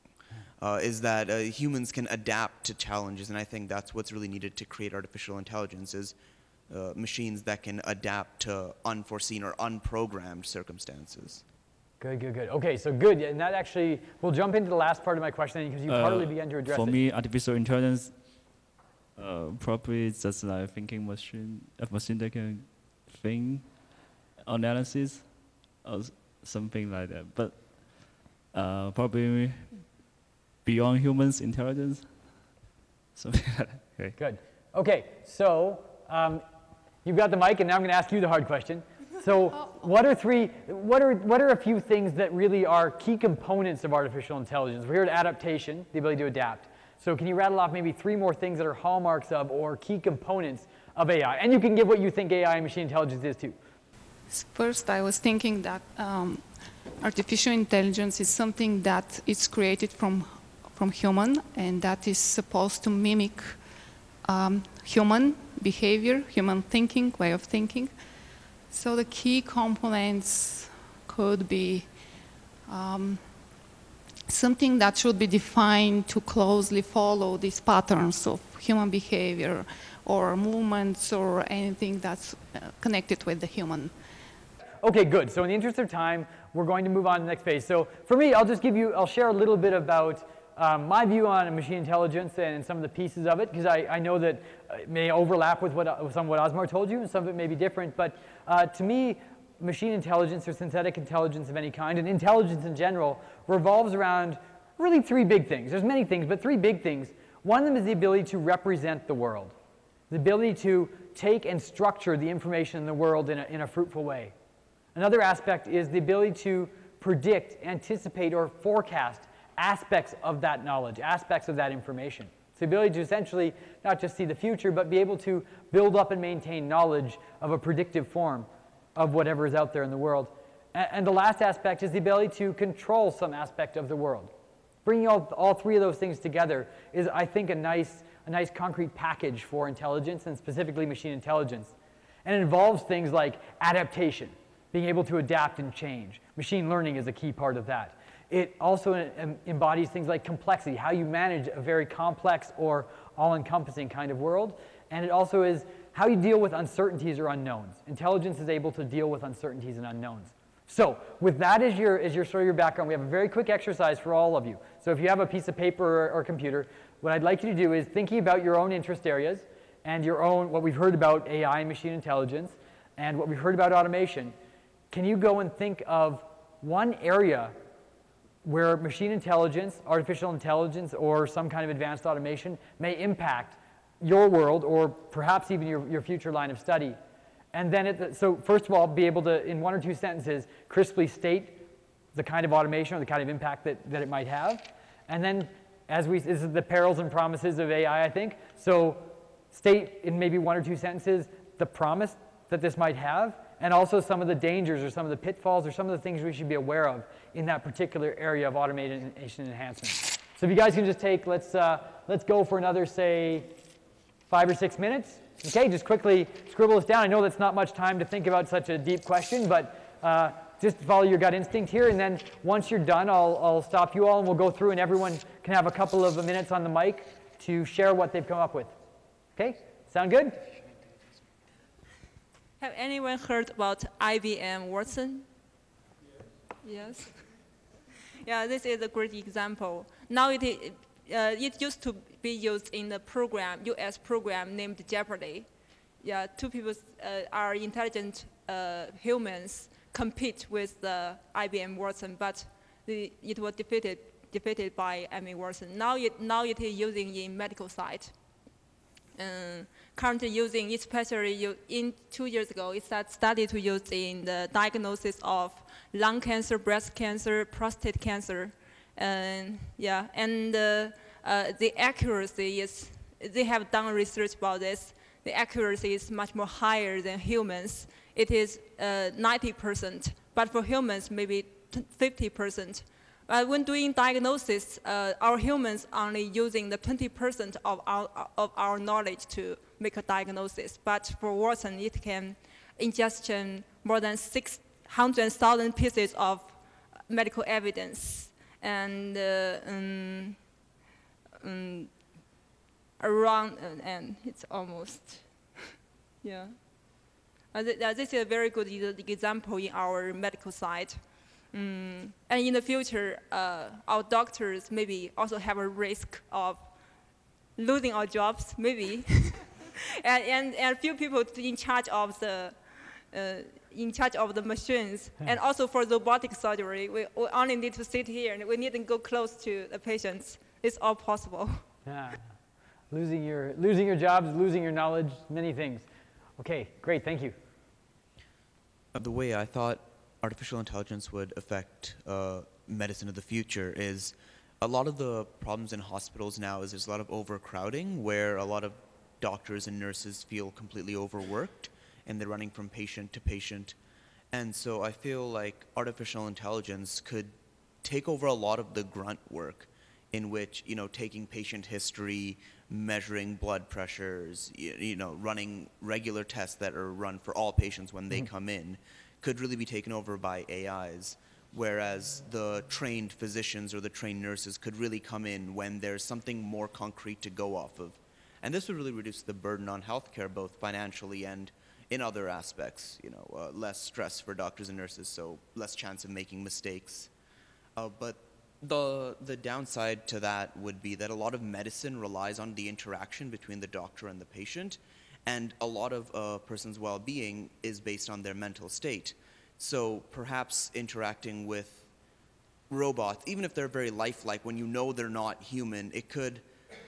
Uh, is that uh, humans can adapt to challenges, and I think that's what's really needed to create artificial intelligence is uh, machines that can adapt to unforeseen or unprogrammed circumstances. Good, good, good. Okay, so good. And that actually, we'll jump into the last part of my question because you uh, partly began to address for it. For me, artificial intelligence uh, probably just like thinking machine, a machine that can think analysis or something like that. But uh, probably beyond humans' intelligence. Something like that. Okay. Good. Okay, so um, you've got the mic, and now I'm going to ask you the hard question. So, what are three? What are what are a few things that really are key components of artificial intelligence? We're here at adaptation, the ability to adapt. So, can you rattle off maybe three more things that are hallmarks of or key components of AI? And you can give what you think AI and machine intelligence is too. First, I was thinking that um, artificial intelligence is something that is created from, from human and that is supposed to mimic um, human behavior, human thinking, way of thinking. So the key components could be um, something that should be defined to closely follow these patterns of human behavior or movements or anything that's uh, connected with the human. Okay, good. So in the interest of time, we're going to move on to the next phase. So for me, I'll just give you, I'll share a little bit about um, my view on machine intelligence and some of the pieces of it, because I, I know that it may overlap with, what, some of what Osmar told you, and some of it may be different. But uh, to me, machine intelligence or synthetic intelligence of any kind, and intelligence in general, revolves around really three big things. There's many things, but three big things. One of them is the ability to represent the world, the ability to take and structure the information in the world in a, in a fruitful way. Another aspect is the ability to predict, anticipate, or forecast aspects of that knowledge, aspects of that information. The ability to essentially not just see the future, but be able to build up and maintain knowledge of a predictive form of whatever is out there in the world. And the last aspect is the ability to control some aspect of the world. Bringing all, all three of those things together is, I think, a nice, a nice concrete package for intelligence and specifically machine intelligence. And it involves things like adaptation, being able to adapt and change. Machine learning is a key part of that. It also embodies things like complexity, how you manage a very complex or all-encompassing kind of world. And it also is how you deal with uncertainties or unknowns. Intelligence is able to deal with uncertainties and unknowns. So with that as your, as your sort of your background, we have a very quick exercise for all of you. So if you have a piece of paper or, or computer, what I'd like you to do is thinking about your own interest areas and your own, what we've heard about AI and machine intelligence and what we've heard about automation, can you go and think of one area where machine intelligence, artificial intelligence, or some kind of advanced automation may impact your world or perhaps even your, your future line of study. And then, it, so first of all, be able to, in one or two sentences, crisply state the kind of automation or the kind of impact that, that it might have. And then, as we, this is the perils and promises of AI, I think. So state in maybe one or two sentences the promise that this might have, and also some of the dangers or some of the pitfalls or some of the things we should be aware of in that particular area of automation enhancement. So if you guys can just take, let's, uh, let's go for another, say, five or six minutes. Okay, just quickly scribble this down. I know that's not much time to think about such a deep question, but uh, just follow your gut instinct here. And then once you're done, I'll, I'll stop you all and we'll go through and everyone can have a couple of minutes on the mic to share what they've come up with. Okay, sound good? Have anyone heard about IBM Watson? Yes. Yeah, this is a great example. Now it, uh, it used to be used in the program, US program named Jeopardy. Yeah, two people uh, are intelligent uh, humans compete with the IBM Watson, but the, it was defeated, defeated by IBM Watson. Now it, now it is using in medical side. Currently using, especially in two years ago, it started to use in the diagnosis of lung cancer, breast cancer, prostate cancer, and yeah, and uh, uh, the accuracy is, they have done research about this. The accuracy is much more higher than humans. It is 90%, uh, but for humans, maybe 50%. Uh, when doing diagnosis, uh, our humans only using the 20% of our, of our knowledge to make a diagnosis. But for Watson, it can ingestion more than 600,000 pieces of medical evidence. And uh, um, um, around, uh, and it's almost, <laughs> yeah. Uh, th uh, this is a very good example in our medical side. Mm. And in the future, uh, our doctors maybe also have a risk of losing our jobs, maybe. <laughs> <laughs> and, and, and few people in charge of the, uh, in charge of the machines. and also for robotic surgery, we, we only need to sit here and we needn't go close to the patients. It's all possible. <laughs> Yeah. Losing your, losing your jobs, losing your knowledge, many things. Okay, great, thank you. The way I thought artificial intelligence would affect uh, medicine of the future is a lot of the problems in hospitals now is there's a lot of overcrowding where a lot of doctors and nurses feel completely overworked and they're running from patient to patient. And so I feel like artificial intelligence could take over a lot of the grunt work in which, you know, taking patient history, measuring blood pressures, you, know, running regular tests that are run for all patients when they mm -hmm. come in could really be taken over by AIs, whereas the trained physicians or the trained nurses could really come in when there's something more concrete to go off of. And this would really reduce the burden on healthcare, both financially and in other aspects. You know, uh, less stress for doctors and nurses, so less chance of making mistakes. Uh, but the the downside to that would be that a lot of medicine relies on the interaction between the doctor and the patient, and a lot of a person's well-being is based on their mental state. So perhaps interacting with robots, even if they're very lifelike, when you know they're not human, it could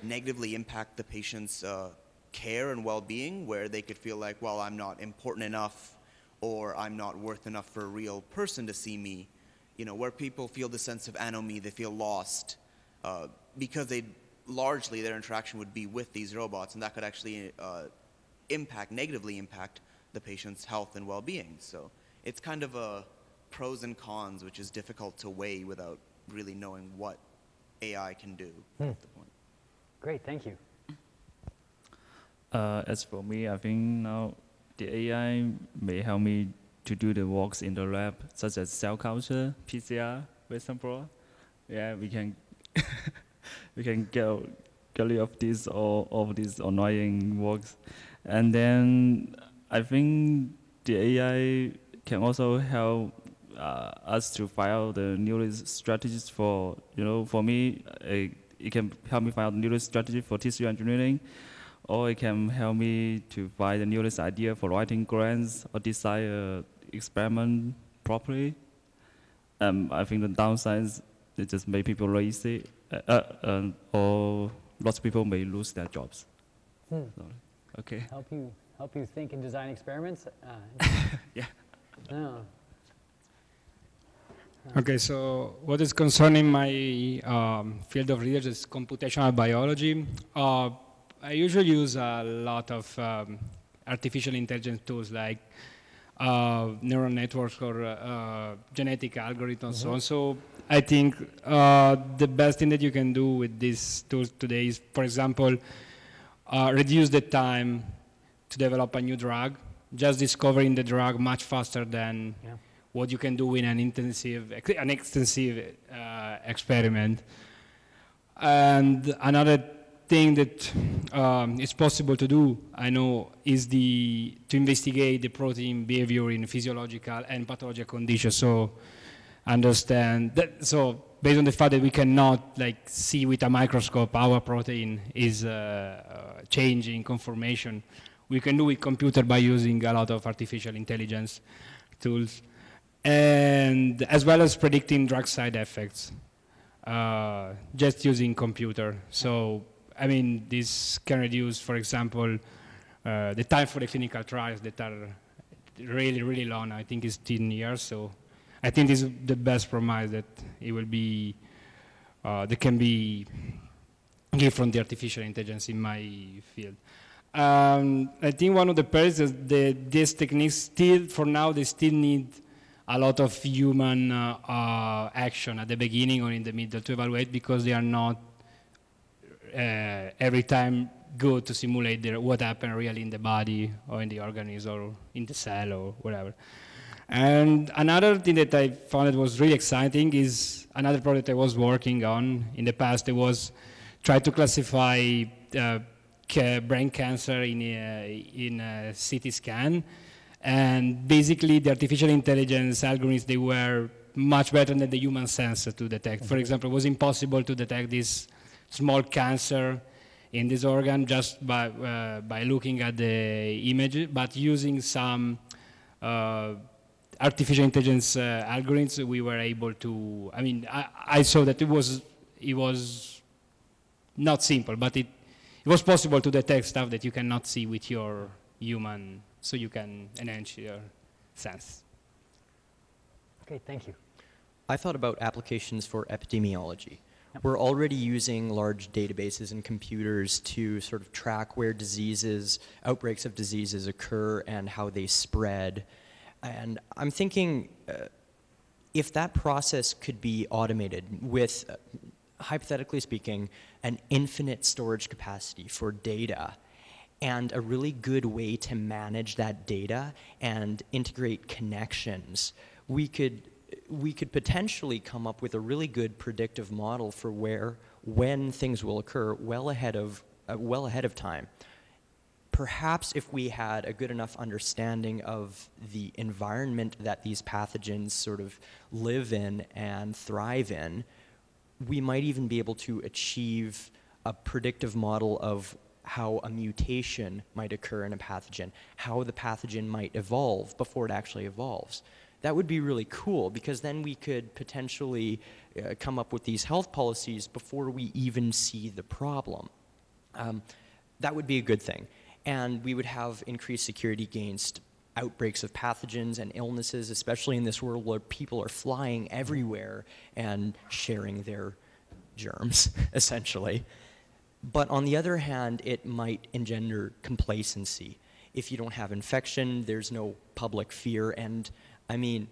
negatively impact the patient's uh, care and well-being, where they could feel like, well, I'm not important enough, or I'm not worth enough for a real person to see me. You know, where people feel the sense of anomie, they feel lost, uh, because they largely their interaction would be with these robots, and that could actually uh, impact negatively impact the patient's health and well-being. So it's kind of a pros and cons, which is difficult to weigh without really knowing what AI can do Hmm. Great, thank you. Uh, as for me, I think now the AI may help me to do the works in the lab, such as cell culture, PCR, for example. Yeah, we can <laughs> we can get get rid of this all of these annoying works, and then I think the AI can also help uh, us to out the newest strategies for you know for me uh, it can help me find out the newest strategy for tissue engineering or it can help me to find the newest idea for writing grants or design an experiment properly. Um, I think the downsides it just make people lazy, uh, uh, um, or lots of people may lose their jobs. Hmm. So, okay. Help you help you think and design experiments. Uh, <laughs> Yeah. No. Okay, so what is concerning my um, field of research is computational biology. Uh, I usually use a lot of um, artificial intelligence tools like uh, neural networks or uh, genetic algorithms, so on. So I think uh, the best thing that you can do with these tools today is, for example, uh, reduce the time to develop a new drug, just discovering the drug much faster than Yeah. What you can do in an intensive, an extensive uh, experiment. And another thing that um, is possible to do, I know, is the to investigate the protein behavior in physiological and pathological conditions. So understand that. So based on the fact that we cannot like see with a microscope our protein is uh, uh, changing conformation, we can do with computer by using a lot of artificial intelligence tools, and as well as predicting drug side effects, uh, just using computer. So I mean, this can reduce, for example, uh, the time for the clinical trials that are really, really long. I think it's 10 years. So I think this is the best promise that it will be, uh, that can be given from the artificial intelligence in my field. Um, I think one of the perils is that these techniques still, for now, they still need a lot of human uh, uh, action at the beginning or in the middle to evaluate because they are not uh, every time good to simulate the, what happened really in the body or in the organism or in the cell or whatever. And another thing that I found that was really exciting is another project I was working on in the past. It was try to classify uh, ca- brain cancer in a, in a CT scan. And basically, the artificial intelligence algorithms they were much better than the human sensor to detect. For example, it was impossible to detect this small cancer in this organ just by, uh, by looking at the image, but using some uh, artificial intelligence uh, algorithms, we were able to, I mean, I, I saw that it was, it was not simple, but it, it was possible to detect stuff that you cannot see with your human, so you can enhance your sense. Okay, thank you. I thought about applications for epidemiology. We're already using large databases and computers to sort of track where diseases, outbreaks of diseases occur and how they spread. And I'm thinking uh, if that process could be automated with, uh, hypothetically speaking, an infinite storage capacity for data and a really good way to manage that data and integrate connections, we could we could potentially come up with a really good predictive model for where when things will occur well ahead of uh, well ahead of time. Perhaps if we had a good enough understanding of the environment that these pathogens sort of live in and thrive in we might even be able to achieve a predictive model of how a mutation might occur in a pathogen, how the pathogen might evolve before it actually evolves. that would be really cool because then we could potentially uh, come up with these health policies before we even see the problem. Um, that would be a good thing. And we would have increased security against outbreaks of pathogens and illnesses, especially in this world where people are flying everywhere and sharing their germs, <laughs> essentially. But on the other hand, it might engender complacency. If you don't have infection, there's no public fear. And I mean,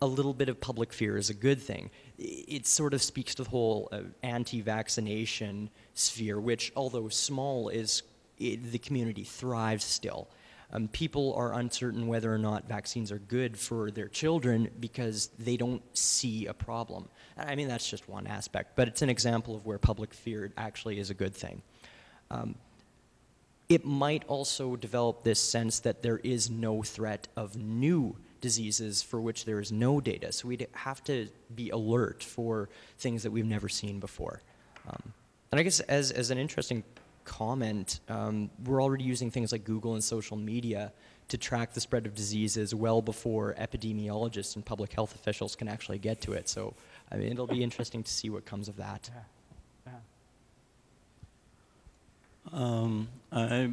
a little bit of public fear is a good thing. It sort of speaks to the whole uh, anti vaccination sphere, which, although small, is it, the community thrives still. Um, people are uncertain whether or not vaccines are good for their children because they don't see a problem. I mean, that's just one aspect, but it's an example of where public fear actually is a good thing. Um, it might also develop this sense that there is no threat of new diseases for which there is no data. So we'd have to be alert for things that we've never seen before. Um, and I guess as, as an interesting comment, um, we're already using things like Google and social media to track the spread of diseases well before epidemiologists and public health officials can actually get to it. So, I mean, it'll be <laughs> interesting to see what comes of that. Yeah. Yeah. Um, I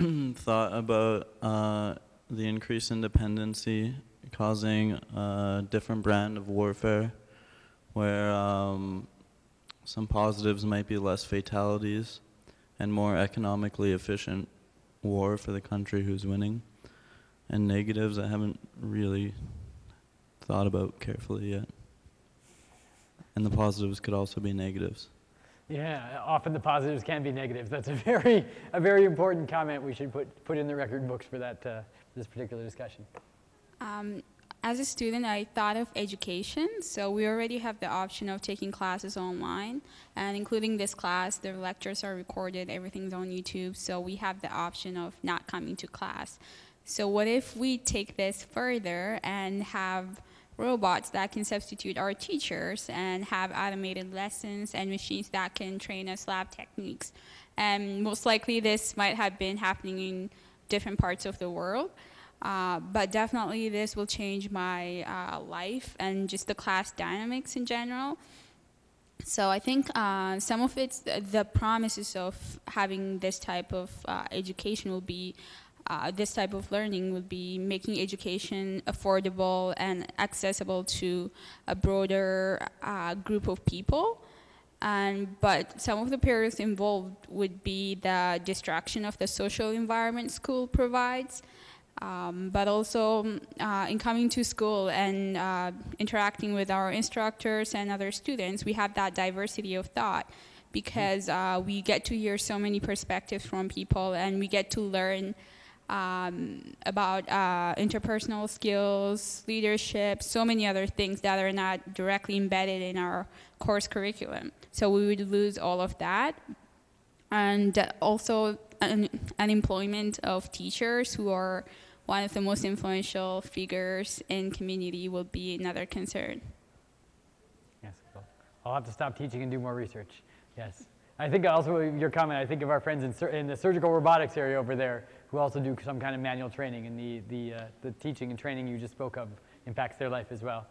<clears throat> thought about uh, the increase in dependency causing a different brand of warfare where um, some positives might be less fatalities and more economically efficient war for the country who's winning, and negatives I haven't really thought about carefully yet. And the positives could also be negatives. Yeah, often the positives can be negatives. That's a very, a very important comment we should put, put in the record books for that, uh, this particular discussion. Um, as a student, I thought of education. So we already have the option of taking classes online, and including this class, the lectures are recorded, everything's on YouTube. So we have the option of not coming to class. So what if we take this further and have robots that can substitute our teachers and have automated lessons and machines that can train us lab techniques? And most likely, this might have been happening in different parts of the world. Uh, but definitely, this will change my uh, life and just the class dynamics in general. So I think uh, some of it's the promises of having this type of uh, education will be. Uh, this type of learning will be making education affordable and accessible to a broader group of people. And, but some of the perils involved would be the distraction of the social environment school provides, um, but also uh, in coming to school and uh, interacting with our instructors and other students, we have that diversity of thought because uh, we get to hear so many perspectives from people and we get to learn um, about uh, interpersonal skills, leadership, so many other things that are not directly embedded in our course curriculum. So we would lose all of that. And also, an unemployment of teachers who are one of the most influential figures in community will be another concern. Yes, well, I'll have to stop teaching and do more research. Yes. I think also your comment, I think of our friends in, in the surgical robotics area over there who also do some kind of manual training, and the, the, uh, the teaching and training you just spoke of impacts their life as well.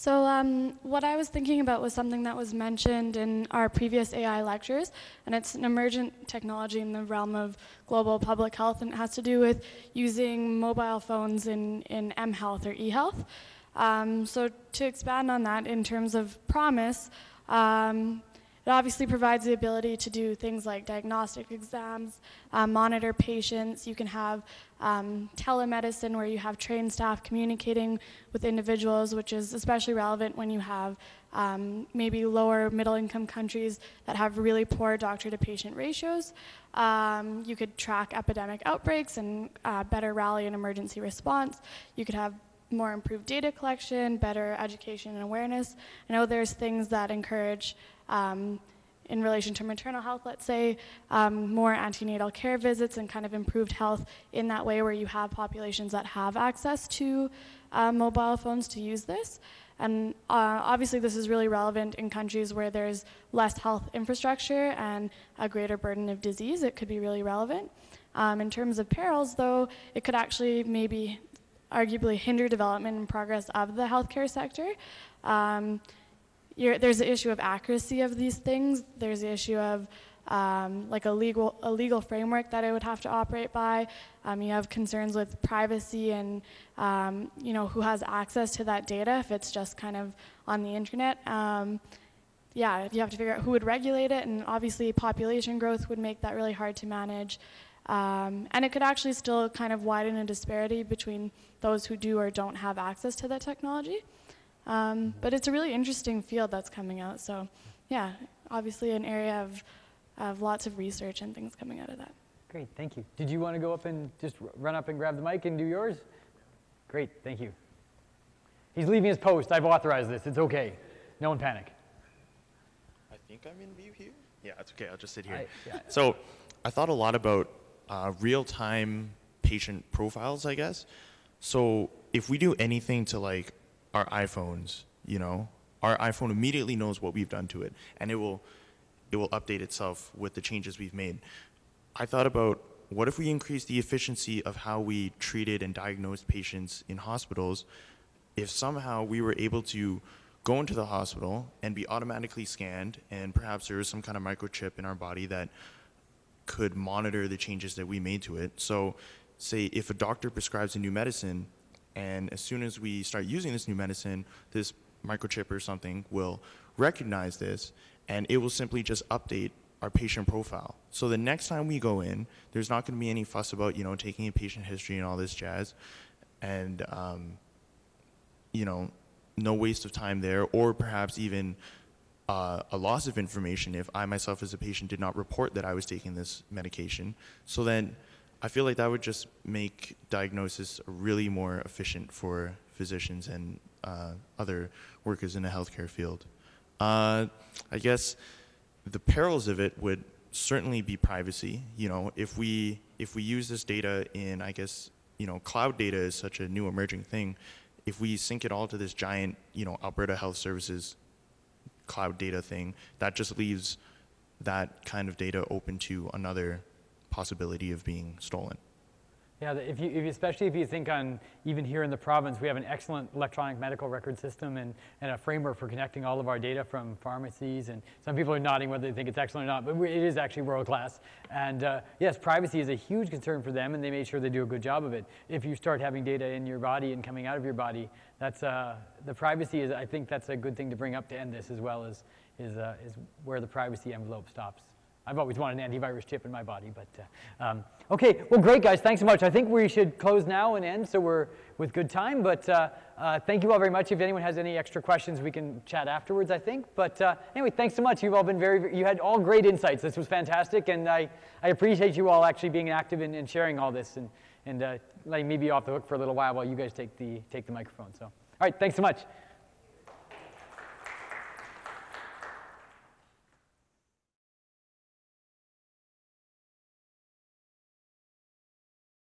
So um, what I was thinking about was something that was mentioned in our previous AI lectures, and it's an emergent technology in the realm of global public health, and it has to do with using mobile phones in, in mHealth or eHealth. Um, so to expand on that in terms of promise, um, it obviously provides the ability to do things like diagnostic exams, uh, monitor patients. You can have um, telemedicine where you have trained staff communicating with individuals, which is especially relevant when you have um, maybe lower middle income countries that have really poor doctor to patient ratios. Um, you could track epidemic outbreaks and uh, better rally an emergency response. You could have more improved data collection, better education and awareness. I know there's things that encourage um, in relation to maternal health, let's say, um, more antenatal care visits and kind of improved health in that way where you have populations that have access to uh, mobile phones to use this. And uh, obviously, this is really relevant in countries where there's less health infrastructure and a greater burden of disease. It could be really relevant. Um, in terms of perils, though, it could actually maybe arguably hinder development and progress of the healthcare sector. Um, there's the issue of accuracy of these things. There's the issue of um, like a legal, a legal framework that it would have to operate by. Um, you have concerns with privacy and um, you know who has access to that data if it's just kind of on the internet. Um, yeah, you have to figure out who would regulate it, and obviously population growth would make that really hard to manage. Um, and it could actually still kind of widen a disparity between those who do or don't have access to that technology. Um, but it's a really interesting field that's coming out. So, yeah, obviously an area of, of lots of research and things coming out of that. Great, thank you. Did you want to go up and just run up and grab the mic and do yours? Great, thank you. He's leaving his post. I've authorized this. It's okay. No one panic. I think I'm in view here. Yeah, it's okay. I'll just sit here. I, yeah. So I thought a lot about uh, real-time patient profiles, I guess. So if we do anything to like our iPhones, you know, our iPhone immediately knows what we've done to it, and it will it will update itself with the changes we've made. I thought about what if we increase the efficiency of how we treated and diagnosed patients in hospitals if somehow we were able to go into the hospital and be automatically scanned and perhaps there was some kind of microchip in our body that could monitor the changes that we made to it. So say if a doctor prescribes a new medicine and as soon as we start using this new medicine, this microchip or something will recognize this and it will simply just update our patient profile. So the next time we go in, there's not going to be any fuss about, you know, taking a patient history and all this jazz. And, um, you know, no waste of time there, or perhaps even uh, a loss of information if I myself as a patient did not report that I was taking this medication. So then I feel like that would just make diagnosis really more efficient for physicians and uh, other workers in the healthcare field. Uh, I guess the perils of it would certainly be privacy. You know, if we if we use this data in, I guess, you know, cloud data is such a new emerging thing. If we sync it all to this giant, you know, Alberta Health Services cloud data thing, that just leaves that kind of data open to another possibility of being stolen. Yeah, if you, if you, especially if you think on even here in the province, we have an excellent electronic medical record system and, and a framework for connecting all of our data from pharmacies. And some people are nodding whether they think it's excellent or not, but it is actually world class. And uh, yes, privacy is a huge concern for them, and they made sure they do a good job of it. If you start having data in your body and coming out of your body, that's uh, the privacy is. I think that's a good thing to bring up to end this as well as is uh, is where the privacy envelope stops. I've always wanted an antivirus chip in my body, but uh, um, okay. Well, great guys, thanks so much. I think we should close now and end, so we're with good time. But uh, uh, thank you all very much. If anyone has any extra questions, we can chat afterwards. I think. But uh, anyway, thanks so much. You've all been very. You had all great insights. This was fantastic, and I I appreciate you all actually being active and, and sharing all this and and uh, letting me be off the hook for a little while while you guys take the take the microphone. So all right, thanks so much.